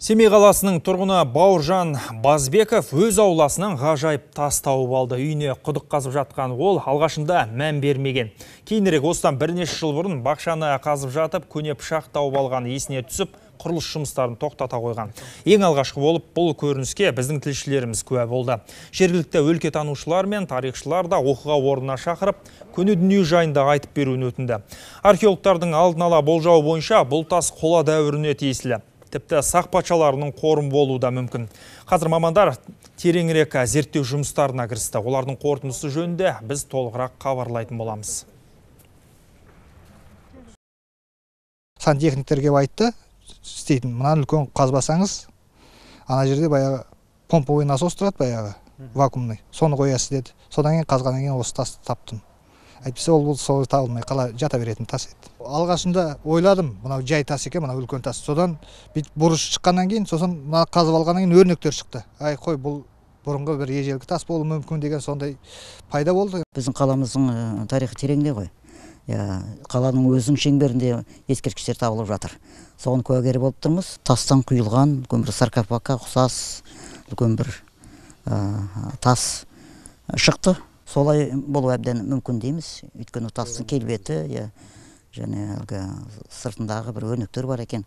Семей қаласының тұрғыны Бауыржан Базбеков өз ауласынан ғажайып тас тауып алды. Үйіне құдық қазып жатқан ол алғашында мән бермеген. Кейінірек осыдан бірнеше жыл бұрын бақшаны қазып жатып, көне пышақ тауып алған есіне түсіп, құрылыс жұмыстарын тоқтата қойған. Ең алғашқы болып бұл көрініске біздің тілшілеріміз куә болды. Жергілікті өлкетанушылар мен тарихшылар да оқиға орнына шақырып, көне дүние жайында айтып беруін өтінді. Археологтардың алдын ала болжауы бойынша бұл тас қола дәуіріне тиесілі тіпті сақ патшаларының қорым болуы да мүмкін. Қазір мамандар тереңірек зерттеу жұмыстарына кірісті. Олардың қорытындысы жөнінде біз толығырақ хабарлайтын боламыз. сантехниктер келіп айтты істейтін мынаны үлкен қазбасаңыз ана жерде баяғы помповой насос тұрады баяғы вакуумный соны қоясыз деді содан кейін қазғаннан кейін осы тасты таптым әйтпесе ол сол табылмай қала жата беретін тас еді. Алғашында ойладым мынау жай тас екен мынау үлкен тас. Содан бүйтіп бұрыш шыққаннан кейін сосын мына қазып алғаннан кейін өрнектер шықты. Ай қой бұл бұрынғы бір ежелгі тас болуы мүмкін деген сондай пайда болды. Біздің қаламыздың ә, тарихы тереңде ғой. Иә қаланың өзінің шеңберінде ескерткіштер табылып жатыр. Соған куәгері болып тұрмыз. Тастан құйылған үлкен бір саркофагқа ұқсас үлкен бір ә, тас шықты. Солай болуы әбден мүмкін дейміз. Өйткені тастың келбеті иә және әлгі сыртындағы бір өрнектер бар екен.